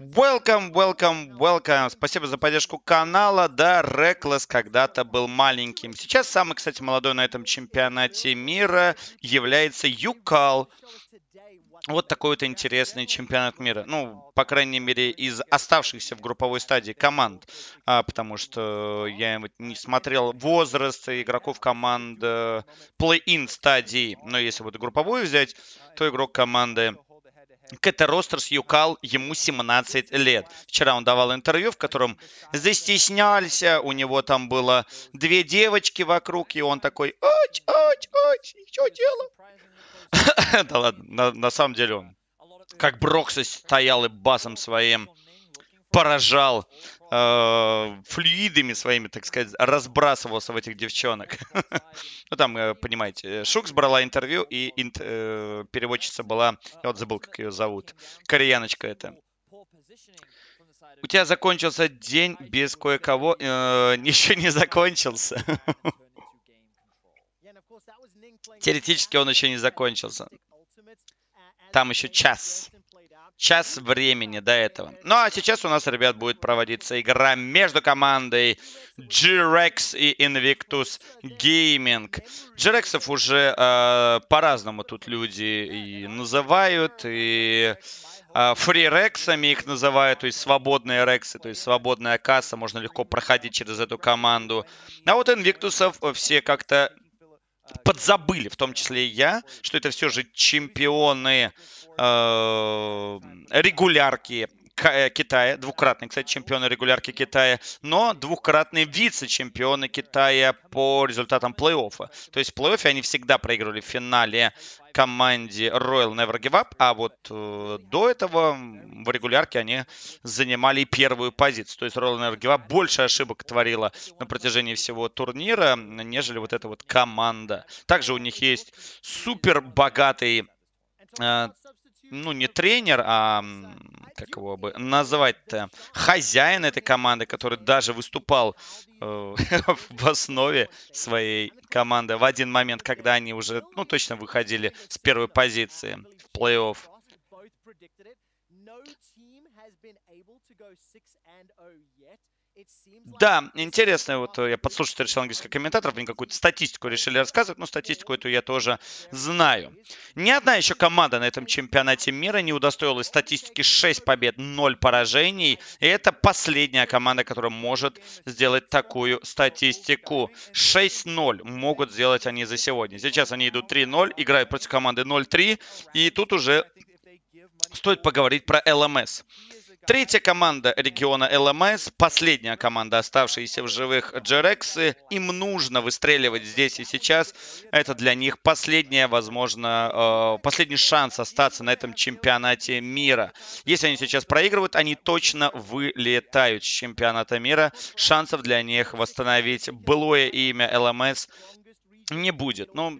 Welcome, welcome, welcome. Спасибо за поддержку канала. Да, Реклес когда-то был маленьким. Сейчас самый, кстати, молодой на этом чемпионате мира является Юкал. Вот такой вот интересный чемпионат мира. Ну, по крайней мере, из оставшихся в групповой стадии команд. А, потому что я не смотрел возраст игроков команд плей-ин стадии. Но если вот групповую взять, то игрок команды Кэта Ростерс Юкал, ему 17 лет. Вчера он давал интервью, в котором застеснялся, у него там было две девочки вокруг, и он такой, оч, оч, оч, что делал? Да ладно, на, самом деле он как Брокса стоял и басом своим поражал э, флюидами своими, так сказать, разбрасывался в этих девчонок. ну, там, э, понимаете, Шукс брала интервью, и э, переводчица была, я вот забыл, как ее зовут, кореяночка это. У тебя закончился день без кое-кого, э, еще не закончился. Теоретически он еще не закончился. Там еще час час времени до этого. Ну а сейчас у нас, ребят, будет проводиться игра между командой G-Rex и Invictus Gaming. G-Rexов уже э, по-разному тут люди и называют, и фри-рексами их называют, то есть свободные рексы, то есть свободная касса, можно легко проходить через эту команду. А вот инвиктусов все как-то подзабыли, в том числе и я, что это все же чемпионы э, регулярки э, Китая, двукратный, кстати, чемпионы регулярки Китая, но двукратные вице-чемпионы Китая по результатам плей-оффа. То есть в плей-оффе они всегда проигрывали в финале команде Royal Never Give Up, а вот э, до этого в регулярке они занимали первую позицию. То есть Royal Never Give Up больше ошибок творила на протяжении всего турнира, нежели вот эта вот команда. Также у них есть супер богатый э, ну, не тренер, а как его бы называть-то, хозяин этой команды, который даже выступал э, в основе своей команды в один момент, когда они уже, ну, точно выходили с первой позиции в плей-офф. Да, интересно, вот э, я подслушать решил английских комментаторов, они какую-то статистику решили рассказывать, но статистику эту я тоже знаю. Ни одна еще команда на этом чемпионате мира не удостоилась статистики 6 побед, 0 поражений. И это последняя команда, которая может сделать такую статистику. 6-0 могут сделать они за сегодня. Сейчас они идут 3-0, играют против команды 0-3. И тут уже стоит поговорить про ЛМС. Третья команда региона ЛМС, последняя команда, оставшаяся в живых Джерексы. Им нужно выстреливать здесь и сейчас. Это для них последняя, возможно, э, последний шанс остаться на этом чемпионате мира. Если они сейчас проигрывают, они точно вылетают с чемпионата мира. Шансов для них восстановить былое имя ЛМС не будет. Ну,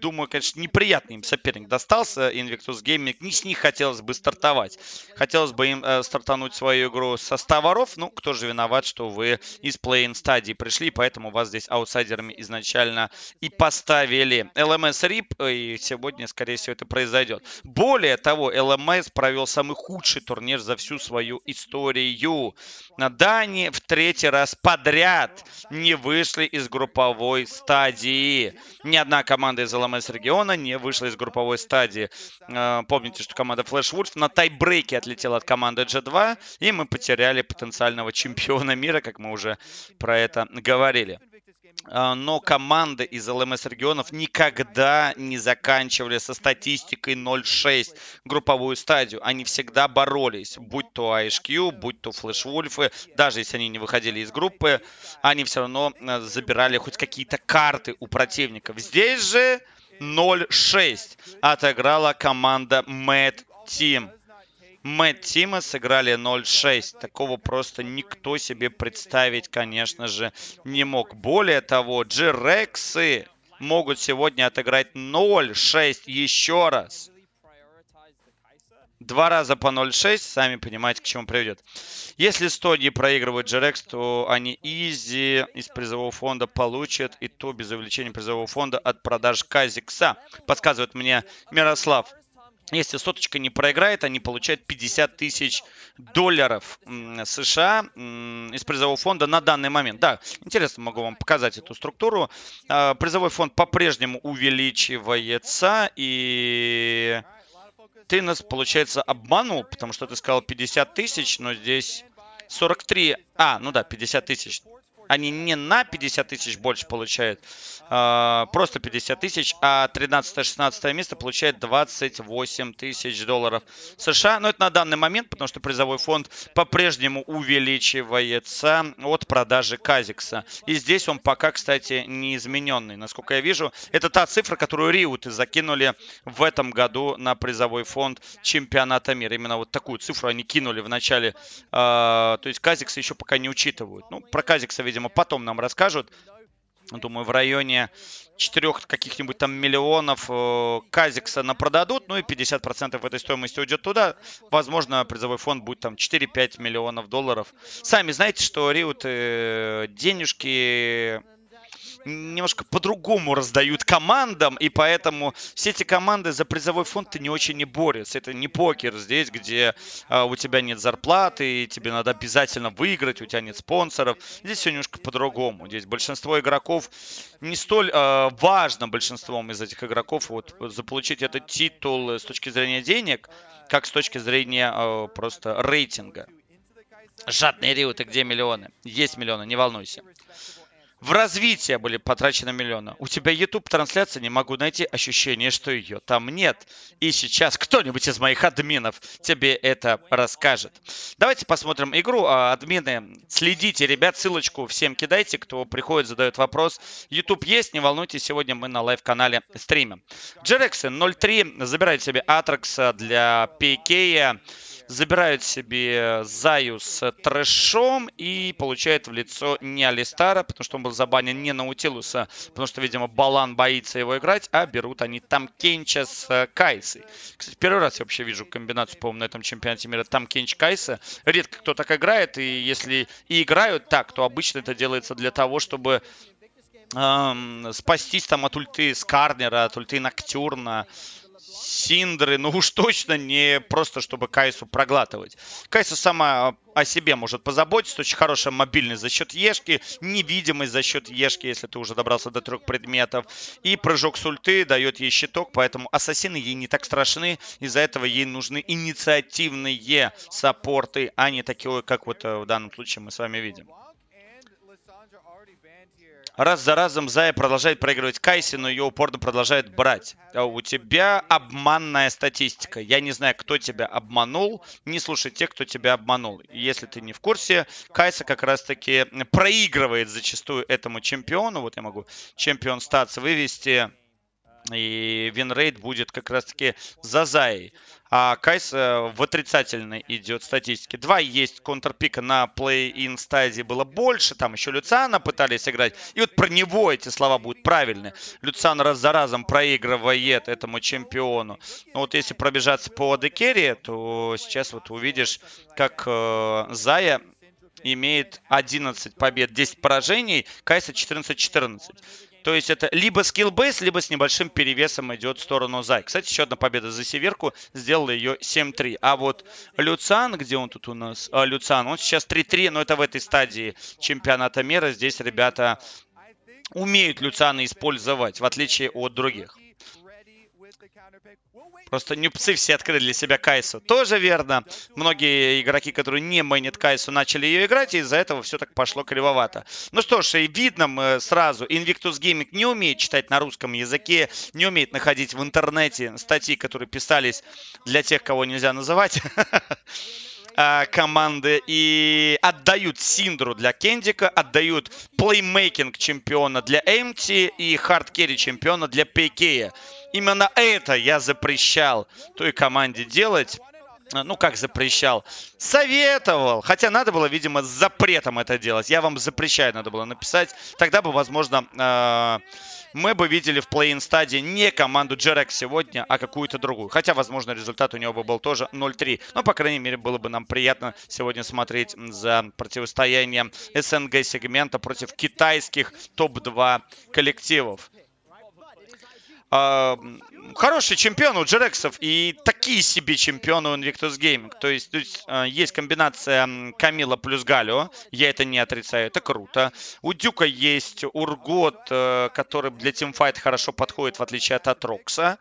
думаю, конечно, неприятный им соперник достался, Invictus Gaming. Не с них хотелось бы стартовать. Хотелось бы им э, стартануть свою игру со 100 воров. Ну, кто же виноват, что вы из плей-ин стадии пришли, поэтому вас здесь аутсайдерами изначально и поставили. LMS RIP, э, и сегодня, скорее всего, это произойдет. Более того, LMS провел самый худший турнир за всю свою историю. На Дани в третий раз подряд не вышли из групповой стадии. Ни одна команда из LMS ЛМС региона не вышла из групповой стадии. Э, помните, что команда Flash Wolf на тайбрейке отлетела от команды G2, и мы потеряли потенциального чемпиона мира, как мы уже про это говорили э, но команды из ЛМС регионов никогда не заканчивали со статистикой 0-6 групповую стадию. Они всегда боролись, будь то AHQ, будь то Wolf, даже если они не выходили из группы, они все равно э, забирали хоть какие-то карты у противников. Здесь же 0-6 отыграла команда Mad Team. Мэтт Тима сыграли 0-6. Такого просто никто себе представить, конечно же, не мог. Более того, Джерексы могут сегодня отыграть 0-6 еще раз. Два раза по 0.6, сами понимаете, к чему приведет. Если 100 не проигрывают Джерекс, то они изи из призового фонда получат, и то без увеличения призового фонда от продаж Казикса. Подсказывает мне Мирослав. Если соточка не проиграет, они получают 50 тысяч долларов США из призового фонда на данный момент. Да, интересно, могу вам показать эту структуру. А, призовой фонд по-прежнему увеличивается, и ты нас, получается, обманул, потому что ты сказал 50 тысяч, но здесь 43... А, ну да, 50 тысяч они не на 50 тысяч больше получают, а, просто 50 тысяч, а 13-16 место получает 28 тысяч долларов США. Но это на данный момент, потому что призовой фонд по-прежнему увеличивается от продажи Казикса. И здесь он пока, кстати, не измененный. Насколько я вижу, это та цифра, которую Риуты закинули в этом году на призовой фонд чемпионата мира. Именно вот такую цифру они кинули в начале. А, то есть Казикса еще пока не учитывают. Ну, про Казикса, видимо, видимо, потом нам расскажут. Думаю, в районе четырех каких-нибудь там миллионов э, Казикса на продадут, ну и 50% этой стоимости уйдет туда. Возможно, призовой фонд будет там 4-5 миллионов долларов. Сами знаете, что Риут э, денежки немножко по-другому раздают командам, и поэтому все эти команды за призовой фонд ты не очень не борются. Это не покер здесь, где а, у тебя нет зарплаты, и тебе надо обязательно выиграть, у тебя нет спонсоров. Здесь все немножко по-другому. Здесь большинство игроков не столь а, важно большинством из этих игроков вот заполучить этот титул с точки зрения денег, как с точки зрения а, просто рейтинга. Жадные риуты, где миллионы? Есть миллионы, не волнуйся. В развитие были потрачены миллионы. У тебя YouTube трансляция, не могу найти ощущение, что ее там нет. И сейчас кто-нибудь из моих админов тебе это расскажет. Давайте посмотрим игру. А, админы, следите, ребят, ссылочку всем кидайте, кто приходит, задает вопрос. YouTube есть, не волнуйтесь, сегодня мы на live-канале стримим. G-Rex ы 0.3 забирает себе Атрокса для PK забирают себе Заю с Трэшом и получает в лицо не Алистара, потому что он был забанен не Наутилуса, потому что, видимо, Баолан боится его играть, а берут они Там Кенча с Кайсой. Кстати, первый раз я вообще вижу комбинацию, по-моему, на этом чемпионате мира там Кенч Кайса. Редко кто так играет, и если и играют так, то обычно это делается для того, чтобы эм, спастись там от ульты Скарнера, от ульты Ноктюрна, Синдры, ну уж точно не просто, чтобы Кайсу проглатывать. Кайсу сама о себе может позаботиться. Очень хорошая мобильность за счет Ешки, невидимость за счет Ешки, если ты уже добрался до трех предметов. И прыжок с ульты дает ей щиток, поэтому ассасины ей не так страшны. Из-за этого ей нужны инициативные саппорты, а не такие, как вот э, в данном случае мы с вами видим. Раз за разом Зая продолжает проигрывать Кайси, но ее упорно продолжает брать. А у тебя обманная статистика. Я не знаю, кто тебя обманул. Не слушай тех, кто тебя обманул. Если ты не в курсе, Кайса как раз-таки проигрывает зачастую этому чемпиону. Вот я могу champion stats вывести. И winrate будет как раз-таки за Заей а Кайса в отрицательной идет статистике. Два есть контрпика на play-in стадии было больше, там еще Люциана пытались играть. И вот про него эти слова будут правильные. Люциан раз за разом проигрывает этому чемпиону. Но вот если пробежаться по AD carry, то сейчас вот увидишь, как э, Зая имеет 11 побед, 10 поражений, Кайса 14-14. То есть это либо скиллбейс, либо с небольшим перевесом идет в сторону Зай. Кстати, еще одна победа за Северку. Сделала ее 7-3. А вот Люциан, где он тут у нас? А, Люциан, он сейчас 3-3, но это в этой стадии чемпионата мира. Здесь ребята умеют Люциана использовать, в отличие от других. Просто нюпсы все открыли для себя Кайсу. Тоже верно. Многие игроки, которые не main ят Кайсу, начали ее играть, и из-за этого все так пошло кривовато. Ну что ж, и видно сразу, Invictus Gaming не умеет читать на русском языке, не умеет находить в интернете статьи, которые писались для тех, кого нельзя называть. А, команды и отдают Синдру для Кенди, а, отдают playmaking чемпиона для Эмти и hard carry чемпиона для Пейкея. Именно это я запрещал той команде делать. Ну, как запрещал? Советовал. Хотя надо было, видимо, с запретом это делать. Я вам запрещаю, надо было написать. Тогда бы, возможно, э, мы бы видели в плей-ин стадии не команду Джерек сегодня, а какую-то другую. Хотя, возможно, результат у него бы был тоже 0-3. Но, по крайней мере, было бы нам приятно сегодня смотреть за противостоянием СНГ-сегмента против китайских топ-2 коллективов. Хороший чемпион у Джерексов и такие себе чемпионы у Invictus Gaming. То есть, то есть э, есть комбинация Камила плюс Галио. Я это не отрицаю, это круто. У Дюка есть Ургот, э, который для тимфайт хорошо подходит, в отличие от Атрокса.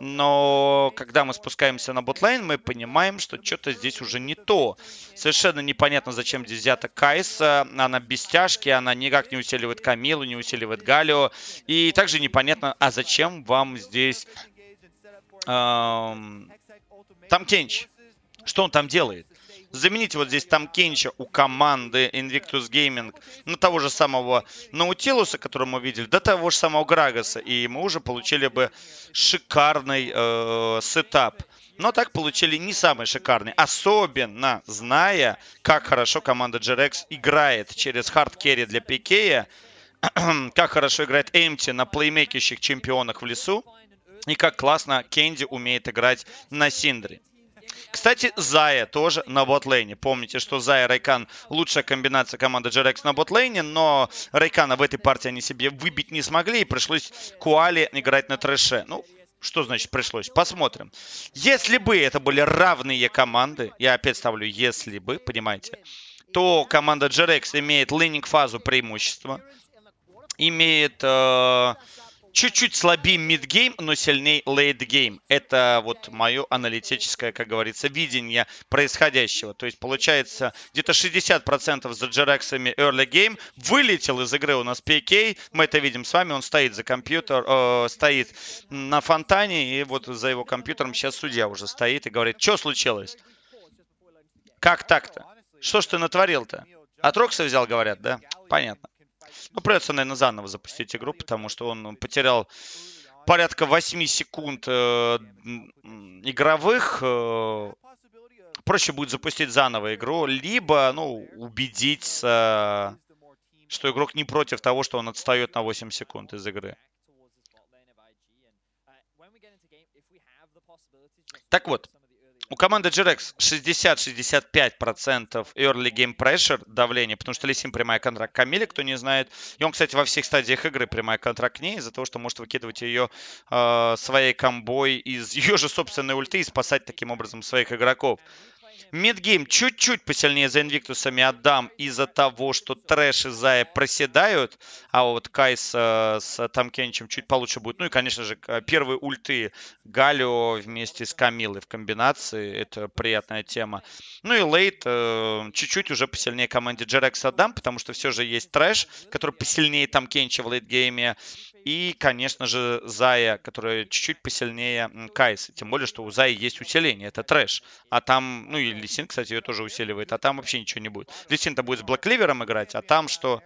Но когда мы спускаемся на ботлайн, мы понимаем, что что-то здесь уже не то. Совершенно непонятно, зачем здесь взята Кайса. Она без тяжки, она никак не усиливает Камилу, не усиливает Галио. И также непонятно, а зачем вам здесь эм, Там Кенч? Что он там делает? Заменить вот здесь Там Кенча у команды Invictus Gaming на того же самого Наутилуса, который мы видели, до того же самого Грагаса, и мы уже получили бы шикарный э, setup. Но так получили не самый шикарный. Особенно зная, как хорошо команда GRX играет через hard carry для Пикея, как хорошо играет Эмти на плеймейкерщих чемпионах в лесу, и как классно Кенди умеет играть на Синдре. Кстати, Зая тоже на ботлейне. Помните, что Зая Райкан лучшая комбинация команды GRX на ботлейне, но Райкана в этой партии они себе выбить не смогли, и пришлось Куали играть на трэше. Ну, что значит пришлось? Посмотрим. Если бы это были равные команды, я опять ставлю если бы, понимаете, то команда GRX имеет лейнинг фазу преимущества, имеет э, чуть-чуть слабее мидгейм, но сильнее лейтгейм. Это вот мое аналитическое, как говорится, видение происходящего. То есть получается где-то 60% за джерексами early game вылетел из игры у нас PK. Мы это видим с вами. Он стоит за компьютер, э, стоит на фонтане. И вот за его компьютером сейчас судья уже стоит и говорит, что случилось? Как так-то? Что ж ты натворил-то? От Рокса взял, говорят, да? Понятно. Ну, придется, наверное, заново запустить игру, потому что он потерял порядка 8 секунд э, игровых. Э, проще будет запустить заново игру, либо, ну, убедиться, что игрок не против того, что он отстает на 8 секунд из игры. Так вот, у команды GRX 60-65% early game pressure давление, потому что Ли Син прямая контра к Камиле, кто не знает. И он, кстати, во всех стадиях игры прямая контра к ней из-за того, что может выкидывать ее э, своей комбой из ее же собственной ульты и спасать таким образом своих игроков. Mid game чуть-чуть посильнее за Invictus ами отдам из-за того, что Трэш и Зая проседают, а вот Кайса с Там Кенчем чуть получше будет. Ну и, конечно же, первые ульты Галио вместе с Камилой в комбинации. Это приятная тема. Ну и late э, чуть-чуть уже посильнее команде G-Rex отдам, потому что все же есть Трэш, который посильнее Там Кенча в late game е. И, конечно же, Зая, которая чуть-чуть посильнее Кайсы. Тем более, что у Зая есть усиление, это Трэш. А там, ну и Ли Син, кстати, ее тоже усиливает. А там вообще ничего не будет. Ли Син-то будет с Black Cleaver ом играть, а там что?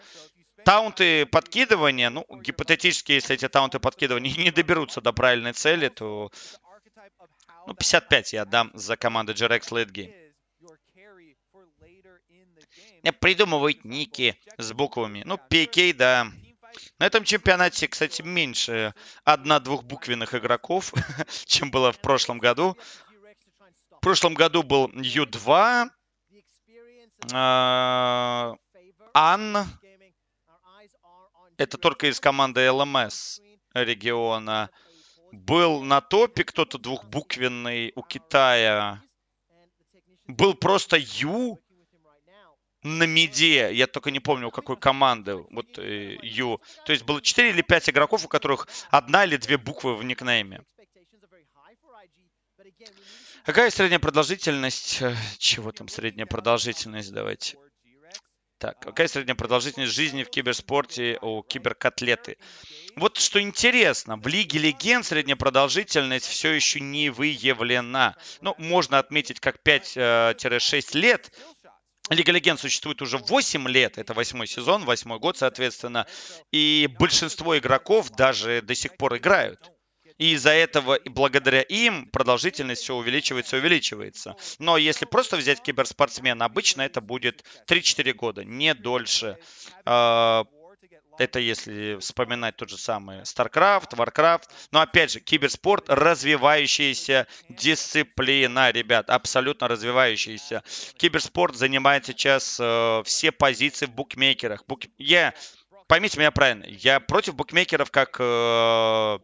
Таунты подкидывания, ну, гипотетически, если эти таунты подкидывания не доберутся до правильной цели, то ну, 55 я дам за команду Late Game. Придумывать ники с буквами. Ну, PK, да, на этом чемпионате, кстати, меньше одна-двухбуквенных игроков, чем было в прошлом году. В прошлом году был Ю-2, а, Ан, это только из команды ЛМС региона. Был на топе кто-то двухбуквенный у Китая. Был просто Ю, на миде, я только не помню, у какой команды, вот э, Ю. То есть было 4 или 5 игроков, у которых одна или две буквы в никнейме. Какая средняя продолжительность? Э, чего там средняя продолжительность? Давайте. Так, какая средняя продолжительность жизни в киберспорте у киберкотлеты? Вот что интересно, в Лиге Легенд средняя продолжительность все еще не выявлена. Ну, можно отметить как 5-6 э, лет, Лига Легенд существует уже 8 лет, это восьмой сезон, восьмой год, соответственно, и большинство игроков даже до сих пор играют. И из-за этого, и благодаря им, продолжительность все увеличивается и увеличивается. Но если просто взять киберспортсмена, обычно это будет 3-4 года, не дольше. Это если вспоминать тот же самый StarCraft, Warcraft. Но опять же, киберспорт развивающаяся дисциплина, ребят, абсолютно развивающаяся. Киберспорт занимает сейчас э, все позиции в букмекерах. Бук... Я, поймите меня правильно, я против букмекеров как э,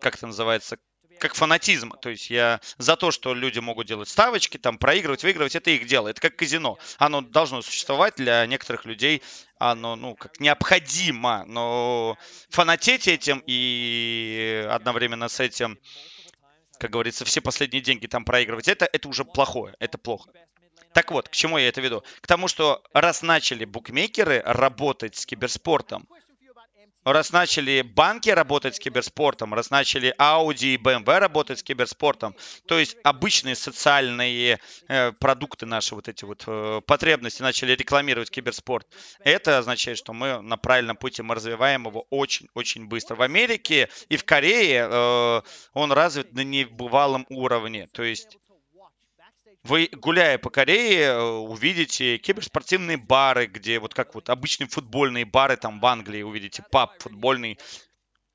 как это называется, как фанатизм. То есть я за то, что люди могут делать ставочки, там проигрывать, выигрывать, это их дело. Это как казино. Оно должно существовать для некоторых людей. Оно, ну, как необходимо. Но фанатеть этим и одновременно с этим, как говорится, все последние деньги там проигрывать, это, это уже плохое. Это плохо. Так вот, к чему я это веду? К тому, что раз начали букмекеры работать с киберспортом, раз начали банки работать с киберспортом, раз начали Audi и BMW работать с киберспортом, то есть обычные социальные э, продукты наши, вот эти вот э, потребности начали рекламировать киберспорт, это означает, что мы на правильном пути, мы развиваем его очень-очень быстро. В Америке и в Корее э, он развит на небывалом уровне, то есть вы, гуляя по Корее, э, увидите киберспортивные бары, где вот как вот обычные футбольные бары там в Англии, увидите паб футбольный,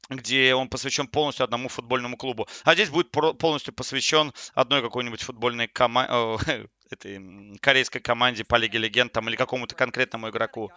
где он посвящен полностью одному футбольному клубу. А здесь будет полностью посвящен одной какой-нибудь футбольной команде, этой корейской команде по Лиге Легенд там, или какому-то конкретному игроку.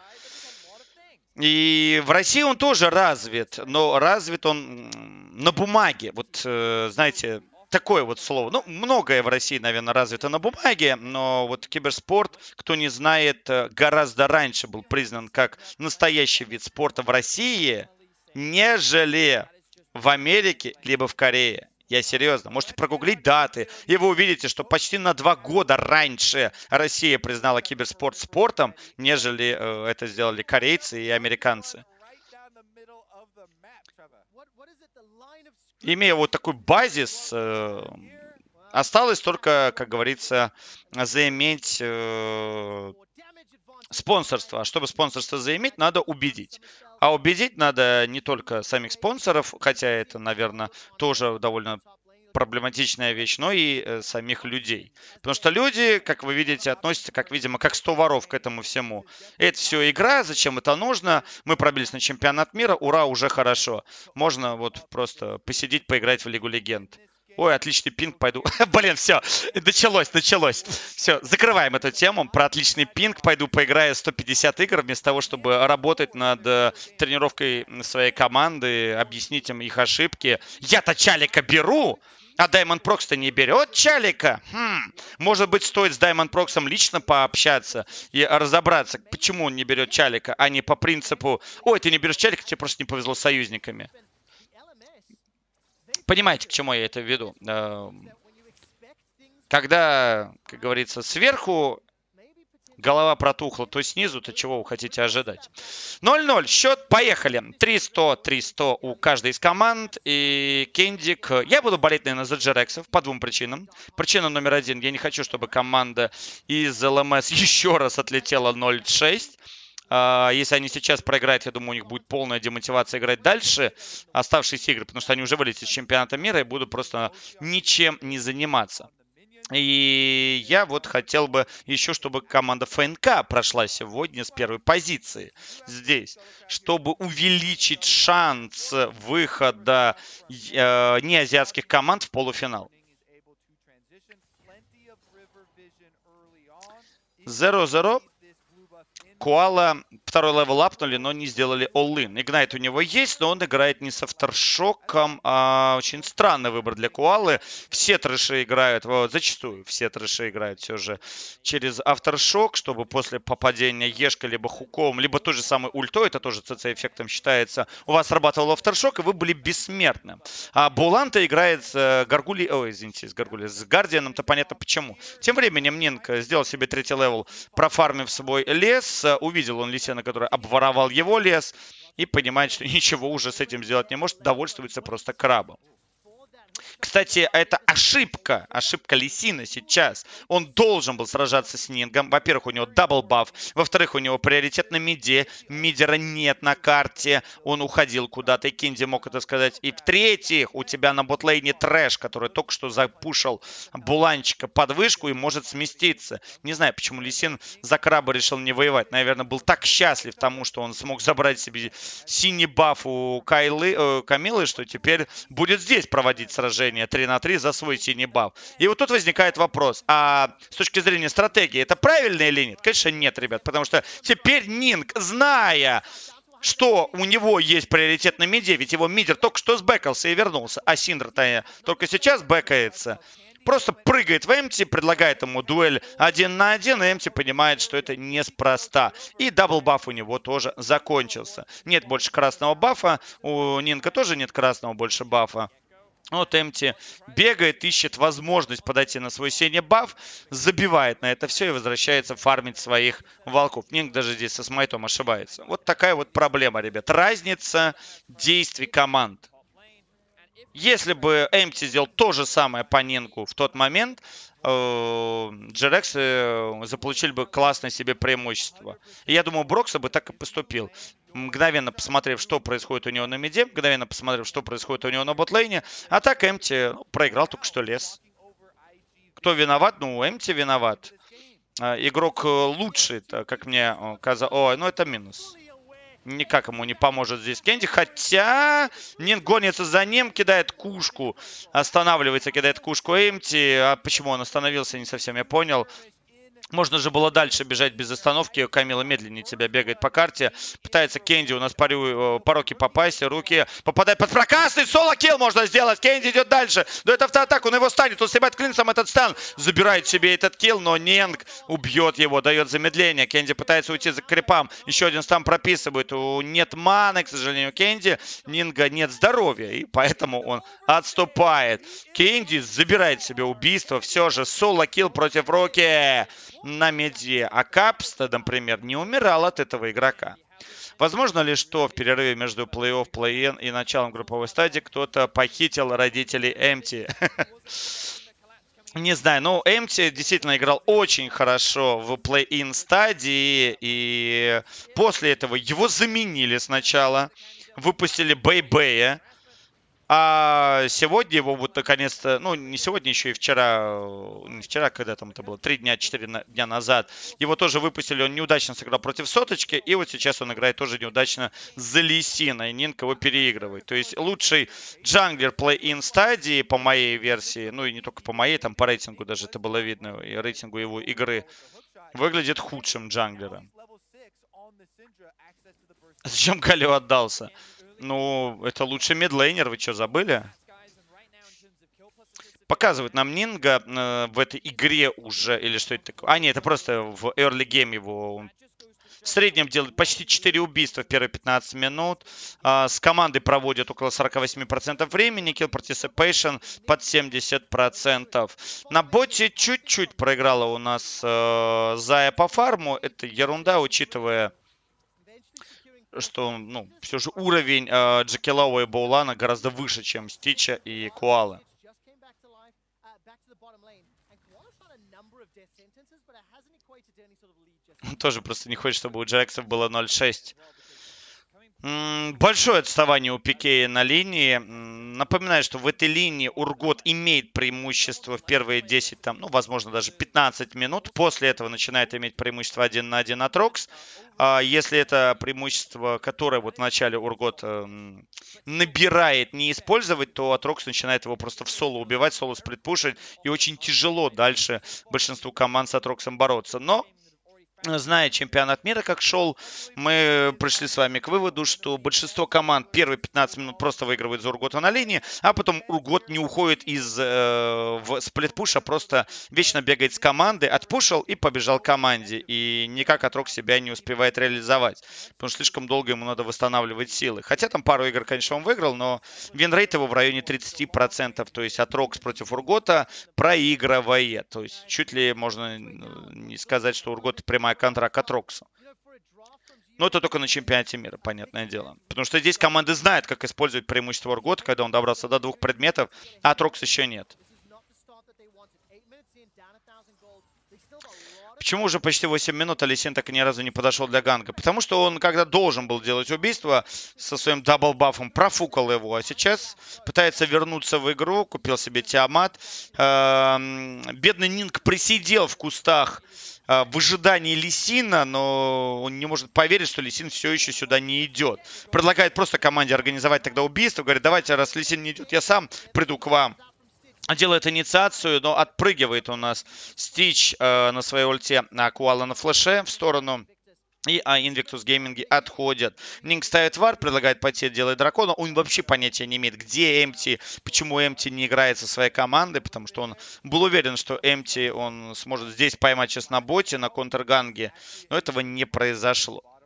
И в России он тоже развит, но развит он на бумаге. Вот, э, знаете, такое вот слово. Ну, многое в России, наверное, развито на бумаге, но вот киберспорт, кто не знает, э, гораздо раньше был признан как настоящий вид спорта в России, нежели в Америке либо в Корее. Я серьезно. Можете прогуглить даты, и вы увидите, что почти на два года раньше Россия признала киберспорт спортом, нежели э, это сделали корейцы и американцы. Имея вот такой базис, э, осталось только, как говорится, заиметь э, спонсорство. А чтобы спонсорство заиметь, надо убедить. А убедить надо не только самих спонсоров, хотя это, наверное, тоже довольно проблематичная вещь, но и э, самих людей. Потому что люди, как вы видите, относятся, как, видимо, как 100 воров к этому всему. Это все игра, зачем это нужно? Мы пробились на чемпионат мира, ура, уже хорошо. Можно вот просто посидеть, поиграть в Лигу Легенд. Ой, отличный пинг, пойду. Блин, все, началось, началось. Все, закрываем эту тему. Про отличный пинг пойду поиграю 150 игр, вместо того, чтобы работать над э, тренировкой своей команды, объяснить им их ошибки. Я-то Чалика беру, а Diamond Prox-то не берет Чалика? Хм, может быть, стоит с Diamond Prox'ом лично пообщаться и разобраться, почему он не берет Чалика, а не по принципу, ой, ты не берешь Чалика, тебе просто не повезло с союзниками. Понимаете, к чему я это веду? Эм, когда, как говорится, сверху голова протухла, то снизу-то чего вы хотите ожидать? 0-0, счет, поехали. 300, 300 у каждой из команд. И Кендик, я буду болеть, наверное, за Джерексов по двум причинам. Причина номер один, я не хочу, чтобы команда из ЛМС еще раз отлетела 0-6. А, если они сейчас проиграют, я думаю, у них будет полная демотивация играть дальше оставшиеся игры, потому что они уже вылетят из чемпионата мира и будут просто ничем не заниматься. И я вот хотел бы еще, чтобы команда ФНК прошла сегодня с первой позиции здесь, чтобы увеличить шанс выхода э, неазиатских команд в полуфинал. 0-0 Куала второй level up нули, но не сделали all-in. Ignite у него есть, но он играет не с Aftershock ом, а очень странный выбор для Куалы. Все трэши играют, вот, зачастую все трэши играют все же через Aftershock, чтобы после попадения Ешкой либо hook ом, либо той же самой ультой, это тоже CC-эффектом считается, у вас срабатывал Aftershock, и вы были бессмертны. А Баолан-то играет с э, Гаргули... Ой, извините, с Гаргули. С Guardian ом-то понятно почему. Тем временем Нинг сделал себе третий level, профармив свой лес, увидел он Ли Сина, который обворовал его лес, и понимает, что ничего уже с этим сделать не может, довольствуется просто крабом. Кстати, это ошибка, ошибка Ли Сина сейчас. Он должен был сражаться с Нингом. Во-первых, у него double buff. Во-вторых, у него приоритет на mid е. Mid ера нет на карте. Он уходил куда-то, и Кенди мог это сказать. И в-третьих, у тебя на bot lane е Трэш, который только что за push ил Буланчика под вышку и может сместиться. Не знаю, почему Лисин за краба решил не воевать. Наверное, был так счастлив тому, что он смог забрать себе синий баф у Кайлы, э, Камилы, что теперь будет здесь проводить сражение сражение 3 на 3 за свой синий баф. И вот тут возникает вопрос, а с точки зрения стратегии это правильно или нет? Конечно нет, ребят, потому что теперь Нинг, зная что у него есть приоритет на миде, ведь его мидер только что сбэкался и вернулся, а Синдра-то только сейчас бэкается. Просто прыгает в Эмти, предлагает ему дуэль один на один, и Эмти понимает, что это неспроста. И double buff у него тоже закончился. Нет больше красного buff а, у Нинга тоже нет красного больше buff а. Вот Эмти бегает, ищет возможность подойти на свой синий buff, забивает на это все и возвращается фармить своих волков. Нинг даже здесь со smite ом ошибается. Вот такая вот проблема, ребят. Разница действий команд. Если бы Эмти сделал то же самое по Нинку в тот момент, Джерекс э, заполучили бы классное себе преимущество. Я думаю, Брокса бы так и поступил. Мгновенно посмотрев, что происходит у него на миде, мгновенно посмотрев, что происходит у него на ботлейне. А так Эмти ну, проиграл только что лес. Кто виноват? Ну, Эмти виноват. А, игрок э, лучший, как мне э, казалось. Ой, ну это минус никак ему не поможет здесь Кенди. Хотя Нин гонится за ним, кидает кушку. Останавливается, кидает кушку Эмти. А почему он остановился, не совсем я понял. Можно же было дальше бежать без остановки. Камила медленнее тебя бегает по карте. Пытается Кенди у нас парю, э, пороки попасть. Руки попадает под прокасный. Соло килл можно сделать. Кенди идет дальше. Но это автоатаку. Он его станет. Он снимает клинцем этот стан. Забирает себе этот килл. Но Ненг убьет его. Дает замедление. Кенди пытается уйти за крипам. Еще один стан прописывает. У нет маны, к сожалению, Кенди. Нинга нет здоровья. И поэтому он отступает. Кенди забирает себе убийство. Все же соло килл против Роки на меде, а Капста, например, не умирал от этого игрока. Возможно ли, что в перерыве между плей-офф, плей-ин и началом групповой стадии кто-то похитил родителей Эмти? Не знаю, но Эмти действительно играл очень хорошо в плей-ин стадии, и после этого его заменили сначала, выпустили Бэй-Бэя, а сегодня его вот наконец-то, ну не сегодня, еще и вчера, не вчера, когда там это было, три дня, четыре дня назад, его тоже выпустили, он неудачно сыграл против соточки, и вот сейчас он играет тоже неудачно за Лисина, и Нинк его переигрывает. То есть лучший джанглер плей-ин стадии по моей версии, ну и не только по моей, там по рейтингу даже это было видно, и рейтингу его игры, выглядит худшим джанглером. Зачем Галио отдался? Ну, это лучший медлейнер, вы что, забыли? Показывает нам Нинга э, в этой игре уже, или что это такое? А, нет, это просто в early game его в среднем делает почти 4 убийства в первые 15 минут. А, с командой проводит около 48% времени. Kill participation под 70%. На боте чуть-чуть проиграла у нас э, Зая по фарму. Это ерунда, учитывая что ну, все же уровень э, Джекилау и Боулана гораздо выше, чем Стича и Куалы. Тоже просто не хочет, чтобы у Джекса было 0-6. Большое отставание у Пикея на линии. Напоминаю, что в этой линии Ургот имеет преимущество в первые 10, там, ну, возможно, даже 15 минут. После этого начинает иметь преимущество 1 на 1 от Рокс. А если это преимущество, которое вот в начале Ургот эм, набирает, не использовать, то от Рокс начинает его просто в соло убивать, соло сплитпушить. И очень тяжело дальше большинству команд с Атроксом бороться. Но зная чемпионат мира, как шел, мы пришли с вами к выводу, что большинство команд первые 15 минут просто выигрывают за Ургота на линии, а потом Ургот не уходит из э, в сплитпуша, просто вечно бегает с команды, отпушил и побежал к команде. И никак Атрок себя не успевает реализовать, потому что слишком долго ему надо восстанавливать силы. Хотя там пару игр, конечно, он выиграл, но winrate его в районе 30%, то есть Атрокс против Ургота проигрывает. То есть чуть ли можно не сказать, что Ургот прямо прямая контра Атрокса. Но это только на чемпионате мира, понятное дело. Потому что здесь команды знают, как использовать преимущество Ургота, когда он добрался до двух предметов, а Атрокс еще нет. Почему уже почти 8 минут Ли Син так и ни разу не подошел для ганга? Потому что он, когда должен был делать убийство со своим double-бафом, профукал его. А сейчас пытается вернуться в игру, купил себе Тиамат. Эм, бедный Нинг присидел в кустах а, в ожидании Ли Сина, но он не может поверить, что Ли Син все еще сюда не идет. Предлагает просто команде организовать тогда убийство. Говорит, давайте, раз Ли Син не идет, я сам приду к вам. Делает инициацию, но отпрыгивает у нас Стич э, на своей ульте на Куала на флеше в сторону И а, Invictus Gaming отходят. Нинг ставит вар, предлагает пойти делать дракона. Он вообще понятия не имеет, где Эмти, почему Эмти не играет со своей командой, потому что он был уверен, что Эмти он сможет здесь поймать сейчас на боте, на контрганге. Но этого не произошло.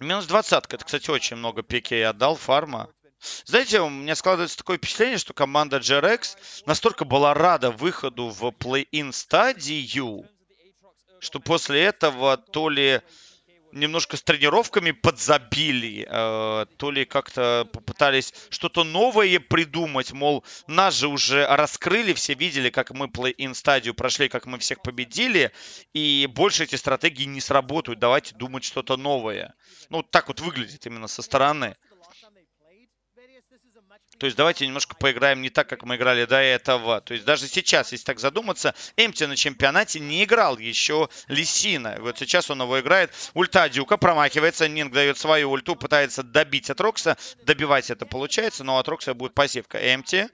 Минус двадцатка. Это, кстати, очень много пике отдал фарма. Знаете, у меня складывается такое впечатление, что команда GRX настолько была рада выходу в плей-ин стадию, что после этого то ли немножко с тренировками подзабили, э, то ли как-то попытались что-то новое придумать, мол, нас же уже раскрыли, все видели, как мы плей-ин стадию прошли, как мы всех победили, и больше эти стратегии не сработают, давайте думать что-то новое. Ну, так вот выглядит именно со стороны. То есть давайте немножко поиграем не так, как мы играли до этого. То есть даже сейчас, если так задуматься, Эмти на чемпионате не играл еще Лисина. Вот сейчас он его играет. Ульта Дюка промахивается. Нинг дает свою ульту, пытается добить от Рокса. Добивать это получается, но от Рокса будет пассивка. Эмти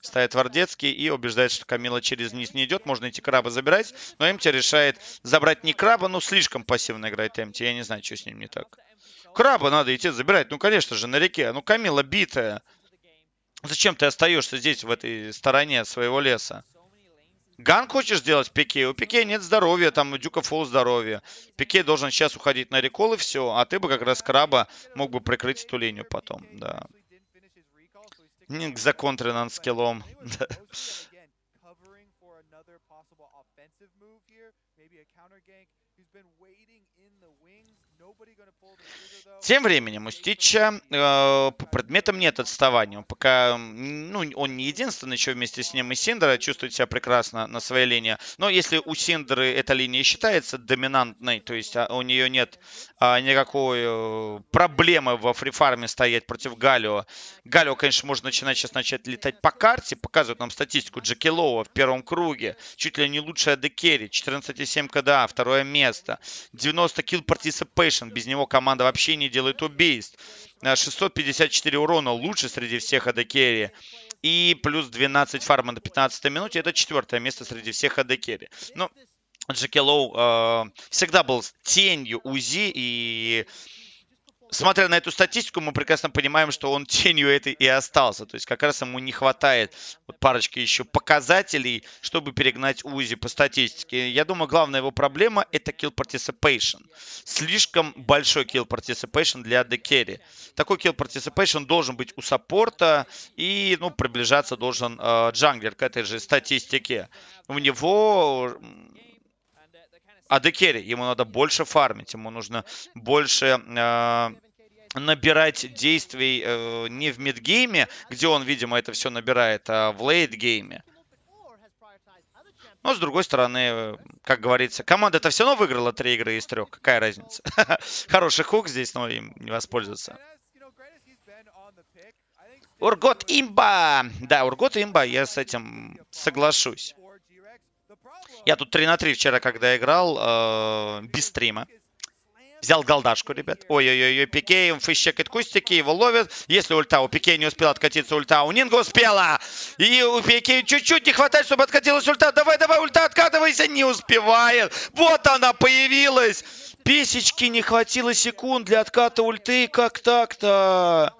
ставит Вардецкий и убеждает, что Камила через низ не идет. Можно идти краба забирать. Но Эмти решает забрать не краба, но слишком пассивно играет Эмти. Я не знаю, что с ним не так. Краба надо идти забирать. Ну, конечно же, на реке. Ну, Камила битая. Зачем ты остаешься здесь, в этой стороне своего леса? Ган хочешь сделать Пике? У Пике нет здоровья, там у Дюка фул здоровья. Пике должен сейчас уходить на рекол и все, а ты бы как раз краба мог бы прикрыть эту линию потом, да. Ник законтрен скиллом. Тем временем у Стича э, по предметам нет отставания. Он пока, ну, он не единственный, еще вместе с ним и Синдера чувствует себя прекрасно на своей линии. Но если у Синдры эта линия считается доминантной, то есть а, у нее нет а, никакой э, проблемы во фрифарме стоять против Галио. Галио, конечно, можно начинать сейчас начать летать по карте. Показывают нам статистику Джеки Лоуа в первом круге. Чуть ли не лучшая декерри. 14,7 КДА, второе место. 90 kill participation. Без него команда вообще не делает убийств. 654 э, урона. Лучше среди всех АД И плюс 12 фарма на 15 минуте. Это четвертое место среди всех АД Ну, Джеки Лоу э, всегда был тенью УЗИ, и смотря на эту статистику, мы прекрасно понимаем, что он тенью этой и остался. То есть как раз ему не хватает вот парочки еще показателей, чтобы перегнать УЗИ по статистике. Я думаю, главная его проблема это kill participation. Слишком большой kill participation для декерри. Такой kill participation должен быть у саппорта и ну, приближаться должен э, джанглер к этой же статистике. У него Адекери. Ему надо больше фармить, ему нужно больше э, набирать действий э, не в мидгейме, где он, видимо, это все набирает, а в лейтгейме. Но, с другой стороны, как говорится, команда это все равно выиграла три игры из трех. Какая разница? Хороший хук здесь, но им не воспользоваться. Ургот имба! Да, Ургот имба, я с этим соглашусь. Я тут 3 на 3 вчера, когда играл, э, без стрима. Взял голдашку, ребят. Ой-ой-ой, Пике, фейщекает кустики, его ловят. Если ульта, у Пике не успела откатиться ульта, у Нинга успела. И у Пике чуть-чуть не хватает, чтобы откатилась ульта. Давай, давай, ульта, откатывайся. Не успевает. Вот она появилась. Песечки не хватило секунд для отката ульты. Как так-то?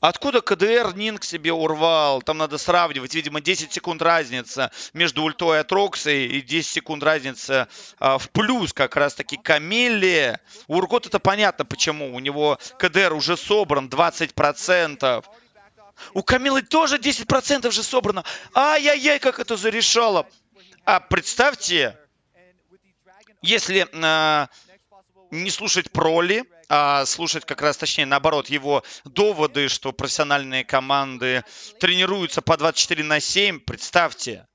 Откуда КДР Нинг себе урвал? Там надо сравнивать. Видимо, 10 секунд разница между ультой от Роксы и 10 секунд разница а, в плюс как раз-таки Камилле. У Ургот это понятно почему. У него КДР уже собран 20%. У Камилы тоже 10% же собрано. Ай-яй-яй, как это зарешало. А представьте, если э, не слушать Проли, а слушать как раз, точнее, наоборот, его доводы, что профессиональные команды тренируются по 24 на 7. Представьте,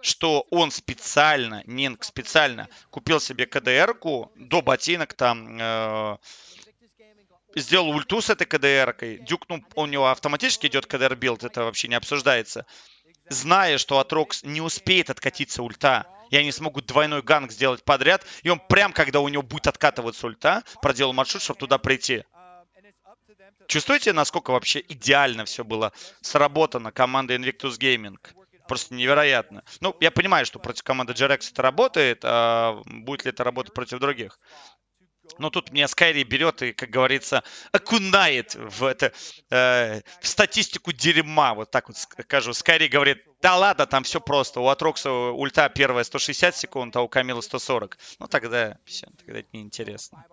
что он специально, Нинг специально купил себе CDR-ку до ботинок там, э, сделал ульту с этой CDR-кой. Дюк, ну, у него автоматически идет CDR build, это вообще не обсуждается. Зная, что Атрокс не успеет откатиться ульта, и они смогут двойной ганг сделать подряд. И он прям, когда у него будет откатываться ульта, проделал маршрут, чтобы туда прийти. Чувствуете, насколько вообще идеально все было сработано командой Invictus Gaming? просто невероятно. Ну, я понимаю, что против команды GRX это работает, а будет ли это работать против других? Но тут меня Скайри берет и, как говорится, окунает в, это, э, в статистику дерьма. Вот так вот скажу. Скайри говорит, да ладно, там все просто. У Атрокса ульта первая 160 секунд, а у Камила 140. Ну тогда все, тогда это неинтересно.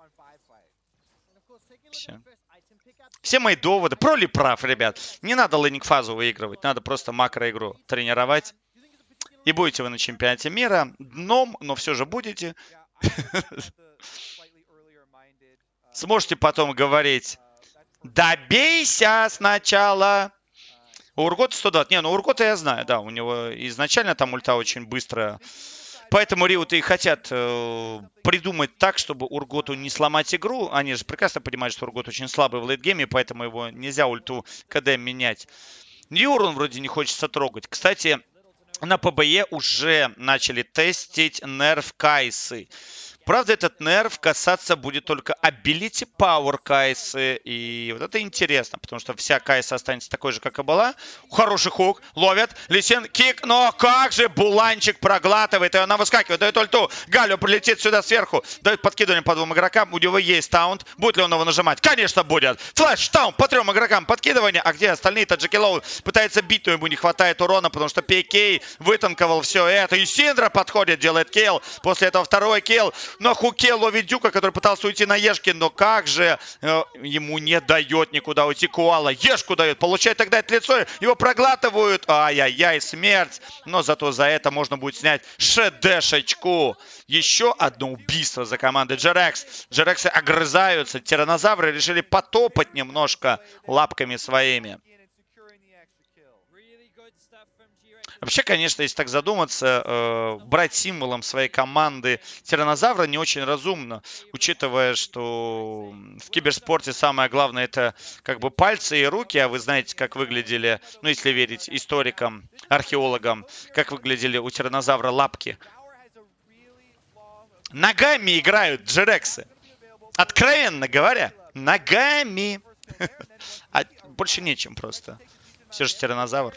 Все. Все мои доводы. Про ли прав, ребят? Не надо лейнинг фазу выигрывать. Надо просто макроигру тренировать. И будете вы на чемпионате мира. Дном, но все же будете. Сможете потом говорить, добейся сначала. У Ургота 120. Не, ну Ургота я знаю, да, у него изначально там ульта очень быстрая. Поэтому Риуты и хотят э, придумать так, чтобы Урготу не сломать игру. Они же прекрасно понимают, что Ургот очень слабый в лейтгейме, поэтому его нельзя ульту КД менять. Ньюрон вроде не хочется трогать. Кстати, на ПБЕ уже начали тестить нерв Кайсы. Правда, этот нерв касаться будет только ability power кайсы. И вот это интересно, потому что вся кайса останется такой же, как и была. Хороший хук. Ловят. Лисен кик. Но как же Буланчик проглатывает. И она выскакивает. Дает ульту. Галю прилетит сюда сверху. Дает подкидывание по двум игрокам. У него есть таунт. Будет ли он его нажимать? Конечно, будет. Флэш, таунт по трем игрокам. Подкидывание. А где остальные-то? Джеки Лоу пытается бить, но ему не хватает урона, потому что Пикей вытанковал все это. И Синдра подходит, делает килл. После этого второй килл на хуке ловит Дюка, который пытался уйти на Ешки, но как же э, ему не дает никуда уйти Куала. Ешку дает, получает тогда это лицо, его проглатывают. Ай-яй-яй, смерть. Но зато за это можно будет снять шедешечку. Еще одно убийство за командой Джерекс. Джерексы огрызаются. Тиранозавры решили потопать немножко лапками своими. Вообще, конечно, если так задуматься, э, брать символом своей команды тиранозавра не очень разумно, учитывая, что в киберспорте самое главное это как бы пальцы и руки, а вы знаете, как выглядели, ну если верить историкам, археологам, как выглядели у тиранозавра лапки. Ногами играют джерексы. Откровенно говоря, ногами. А больше нечем просто. Все же тиранозавр.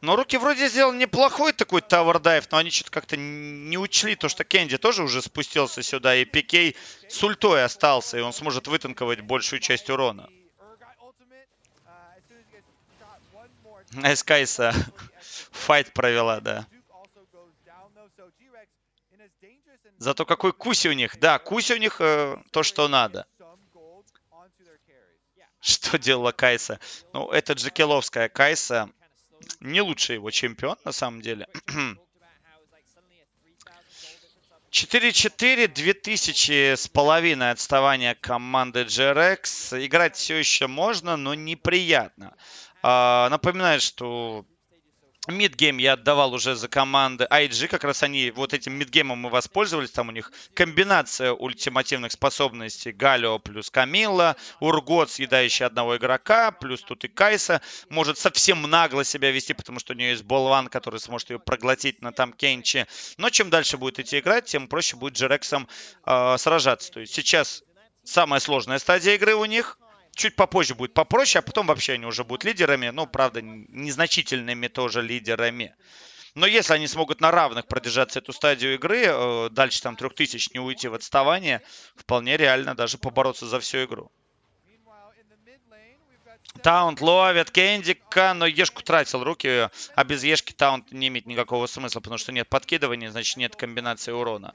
Но руки вроде сделал неплохой такой тавер дайв, но они что-то как-то не учли то, что Кенди тоже уже спустился сюда, и Пикей с ультой остался, и он сможет вытанковать большую часть урона. Эскайса файт провела, да. Зато какой куси у них. Да, куси у них э, то, что надо. Что делала Кайса? Ну, это Джекиловская Кайса не лучший его чемпион, на самом деле. 4-4, 2000 с половиной отставания команды GRX. Играть все еще можно, но неприятно. А, напоминаю, что Мидгейм я отдавал уже за команды IG, как раз они вот этим мидгеймом мы воспользовались, там у них комбинация ультимативных способностей Галио плюс Камилла, Ургот, съедающий одного игрока, плюс тут и Кайса, может совсем нагло себя вести, потому что у нее есть Болван, который сможет ее проглотить на там Кенчи. Но чем дальше будет идти играть, тем проще будет Джерексом э, сражаться. То есть сейчас самая сложная стадия игры у них – чуть попозже будет попроще, а потом вообще они уже будут лидерами. Ну, правда, незначительными тоже лидерами. Но если они смогут на равных продержаться эту стадию игры, э, дальше там 3000 не уйти в отставание, вполне реально даже побороться за всю игру. Таунт ловит Кендика, но Ешку тратил руки, а без Ешки Таунт не имеет никакого смысла, потому что нет подкидывания, значит нет комбинации урона.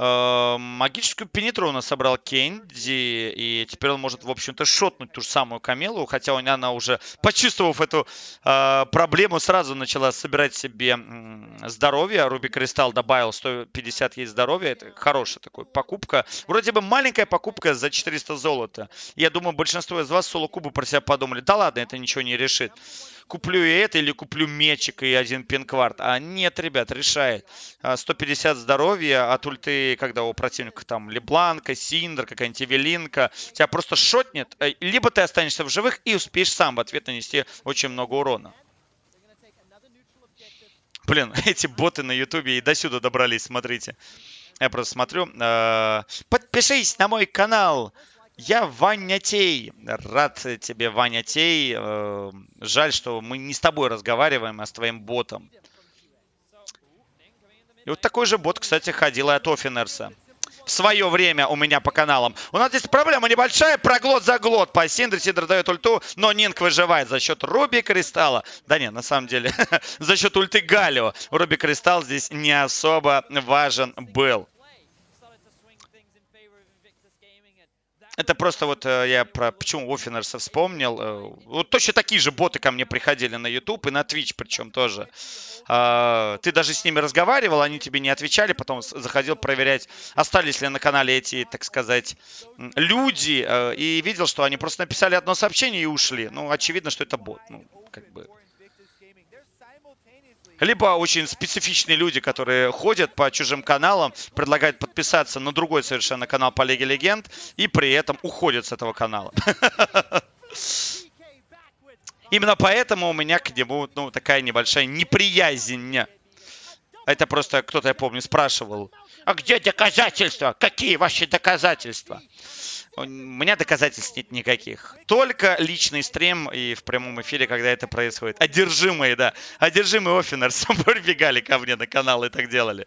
Эм, магическую пенетру у нас собрал Кенди, и теперь он может, в общем-то, шотнуть ту же самую Камелу, хотя у она уже, почувствовав эту э, проблему, сразу начала собирать себе э, здоровье. Руби Кристалл добавил 150 ей здоровья, это хорошая такая покупка. Вроде бы маленькая покупка за 400 золота. Я думаю, большинство из вас соло-кубы про себя подумали, да ладно, это ничего не решит куплю и это, или куплю мечик и один пинкварт. А нет, ребят, решает. 150 а, здоровья от ульты, когда у противника там Лебланка, Синдер, какая-нибудь Эвелинка. Тебя просто шотнет. Э, либо ты останешься в живых и успеешь сам в ответ нанести очень много урона. Блин, эти боты на ютубе и до сюда добрались, смотрите. Я просто смотрю. А, подпишись на мой канал. Я Ваня Тей. Рад тебе, Ваня Тей. Э, жаль, что мы не с тобой разговариваем, а с твоим ботом. И вот такой же бот, кстати, ходил и от Оффинерса. В свое время у меня по каналам. У нас здесь проблема небольшая. Проглот за глот по Синдре. Синдр дает ульту, но Нинк выживает за счет Руби Кристалла. Да нет, на самом деле, за счет ульты Галио. Руби Кристалл здесь не особо важен был. Это просто вот э, я про почему Оффинерса вспомнил. Э, вот точно такие же боты ко мне приходили на YouTube и на Twitch причем тоже. А, ты даже с ними разговаривал, они тебе не отвечали, потом заходил проверять, остались ли на канале эти, так сказать, люди, э, и видел, что они просто написали одно сообщение и ушли. Ну, очевидно, что это бот. Ну, как бы либо очень специфичные люди, которые ходят по чужим каналам, предлагают подписаться на другой совершенно канал по Лиге Легенд и при этом уходят с этого канала. Именно поэтому у меня к нему ну, такая небольшая неприязнь. Это просто кто-то, я помню, спрашивал, а где доказательства? Какие ваши доказательства? У меня доказательств нет никаких. Только личный стрим и в прямом эфире, когда это происходит. Одержимые, да. Одержимые Оффинерс прибегали ко мне на канал и так делали.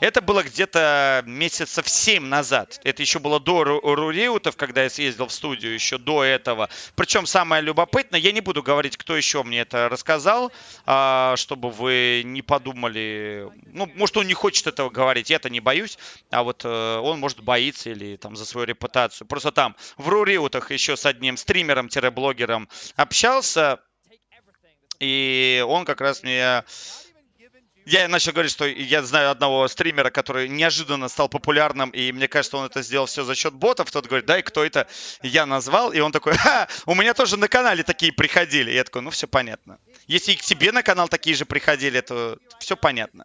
Это было где-то месяцев 7 назад. Это еще было до Руриутов, когда я съездил в студию, еще до этого. Причем самое любопытное, я не буду говорить, кто еще мне это рассказал, а, чтобы вы не подумали... Ну, может, он не хочет этого говорить, я-то не боюсь, а вот э, он, может, боится или там за свою репутацию. Просто там в Руриутах еще с одним стримером-блогером общался, и он как раз мне я начал говорить, что я знаю одного стримера, который неожиданно стал популярным, и мне кажется, он это сделал все за счет ботов. Тот говорит, да, и кто это я назвал? И он такой, ха, у меня тоже на канале такие приходили. И я такой, ну все понятно. Если и к тебе на канал такие же приходили, то все понятно.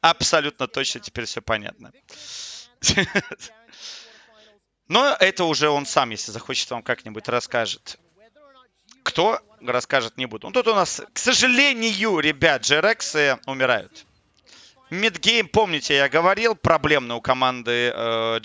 Абсолютно точно теперь все понятно. Но это уже он сам, если захочет, вам как-нибудь расскажет. Кто расскажет, не буду. Ну, тут у нас, к сожалению, ребят, Джерексы умирают. Midgame, помните, я говорил, проблемный у команды э.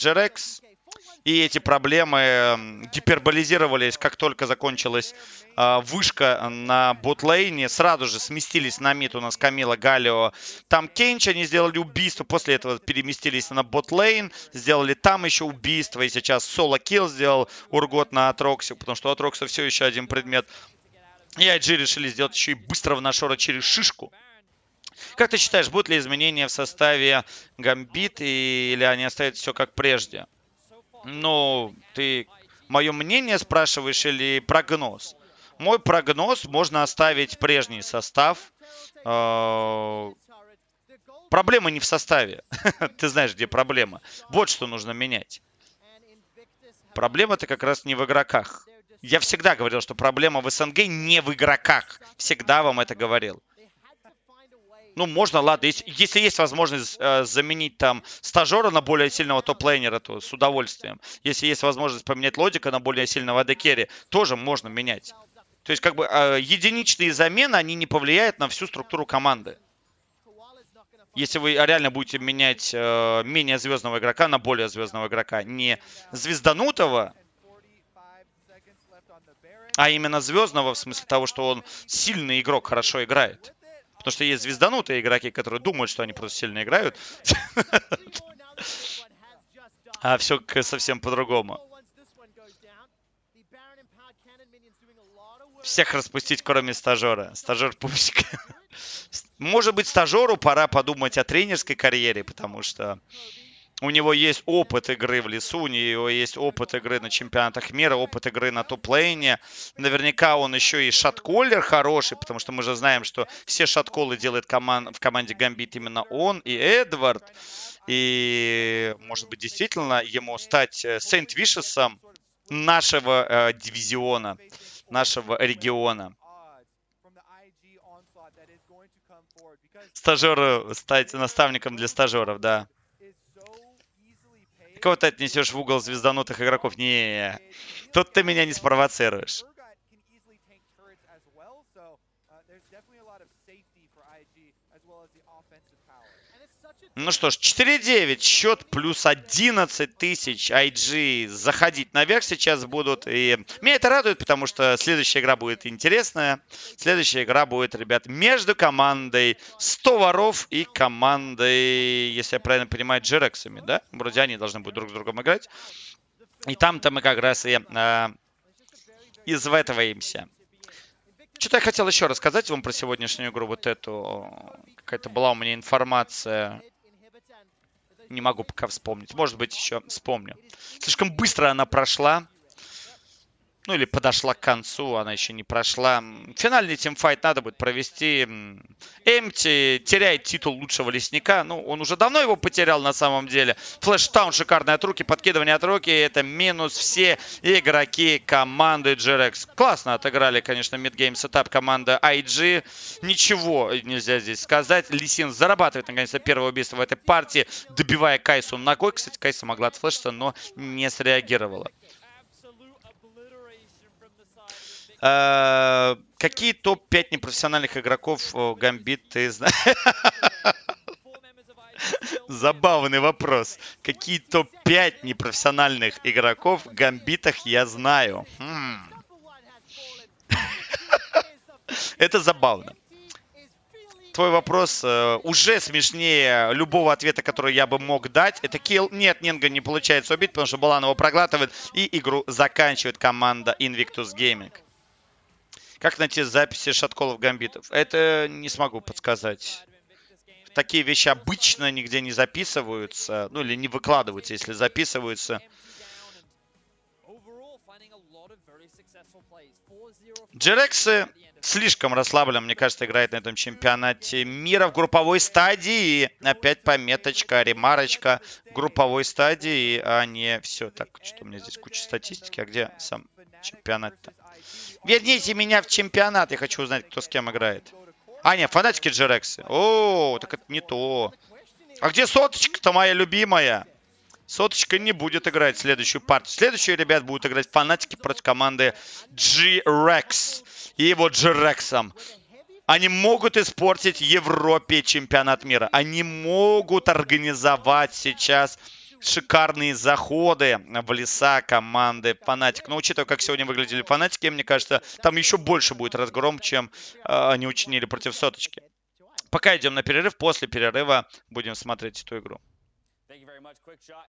И эти проблемы гиперболизировались, как только закончилась э, вышка на ботлейне. Сразу же сместились на мид у нас Камилла, Галио. Там Кенч, они сделали убийство. После этого переместились на ботлейн. Сделали там еще убийство. И сейчас solo kill сделал Ургот на Атроксе. Потому что у Атрокса все еще один предмет. И IG решили сделать еще и быстрого нашора через шишку. Как ты считаешь, будут ли изменения в составе Гамбит или они оставят все как прежде? Ну, ты мое мнение спрашиваешь или прогноз? Мой прогноз можно оставить прежний состав. Э, проблема не в составе. Ты знаешь, где проблема. Вот что нужно менять. Проблема-то как раз не в игроках. Я всегда говорил, что проблема в СНГ не в игроках. Всегда вам это говорил. Ну, можно, ладно. Если, если есть возможность э, заменить там стажера на более сильного топ-лейнера, то с удовольствием. Если есть возможность поменять лодика на более сильного адекерри, тоже можно менять. То есть, как бы, э, единичные замены, они не повлияют на всю структуру команды. Если вы реально будете менять э, менее звездного игрока на более звездного игрока, не звезданутого, а именно звездного, в смысле того, что он сильный игрок, хорошо играет. Потому что есть звезданутые игроки, которые думают, что они просто сильно играют. А все совсем по-другому. Всех распустить, кроме стажера. Стажер пусть. Может быть, стажеру пора подумать о тренерской карьере, потому что у него есть опыт игры в лесу, у него есть опыт игры на чемпионатах мира, опыт игры на топ-лейне. Наверняка он еще и шатколлер хороший, потому что мы же знаем, что все шатколы делает коман- в команде Гамбит именно он и Эдвард. И, может быть, действительно ему стать э, Сент Вишесом нашего э, дивизиона, нашего региона. Стажеру стать наставником для стажеров, да. Кого ты отнесешь в угол звезданутых игроков? Не, тут ты меня не спровоцируешь. Ну что ж, 4-9, счет плюс 11 тысяч IG заходить наверх сейчас будут. И меня это радует, потому что следующая игра будет интересная. Следующая игра будет, ребят, между командой 100 воров и командой, если я правильно понимаю, Джерексами, да? Вроде они должны будут друг с другом играть. И там-то мы как раз и э, извэтываемся. Что-то я хотел еще рассказать вам про сегодняшнюю игру, вот эту. Какая-то была у меня информация. Не могу пока вспомнить. Может быть, еще вспомню. Слишком быстро она прошла ну или подошла к концу, она еще не прошла. Финальный teamfight надо будет провести. Эмти теряет титул лучшего лесника. Ну, он уже давно его потерял на самом деле. Flash taunt шикарные от Руки, подкидывание от Руки. Это минус все игроки команды GRX. Классно отыграли, конечно, midgame setup команды IG. Ничего нельзя здесь сказать. Ли Син зарабатывает, наконец-то, первое убийство в этой партии, добивая Кайсу ногой. Кстати, Кайса могла отфлешиться, но не среагировала. Э, какие топ-5 непрофессиональных игроков Гамбит ты знаешь? Забавный вопрос. Какие топ-5 непрофессиональных игроков Гамбитах я знаю? Хм. Это забавно. Твой вопрос э, уже смешнее любого ответа, который я бы мог дать. Это килл. Нет, Нинга не получается убить, потому что Балан его проглатывает. И игру заканчивает команда Invictus Gaming. Как найти записи шатколов гамбитов? Это не смогу подсказать. Такие вещи обычно нигде не записываются. Ну или не выкладываются, если записываются. Джерексы слишком расслабленно, мне кажется, играет на этом чемпионате мира в групповой стадии. Опять пометочка, ремарочка групповой стадии, а не все. Так, что у меня здесь куча статистики. А где сам чемпионат-то? Верните меня в чемпионат. Я хочу узнать, кто с кем играет. А, нет, фанатики Джерексы. О, так это не то. А где соточка-то моя любимая? Соточка не будет играть следующую партию. Следующую, ребят, будут играть фанатики против команды G-Rex. И его G-Rexом. Они могут испортить Европе чемпионат мира. Они могут организовать сейчас шикарные заходы в леса команды Фанатик. Но учитывая, как сегодня выглядели Фанатики, мне кажется, там еще больше будет разгром, чем э, они учинили против Соточки. Пока идем на перерыв. После перерыва будем смотреть эту игру.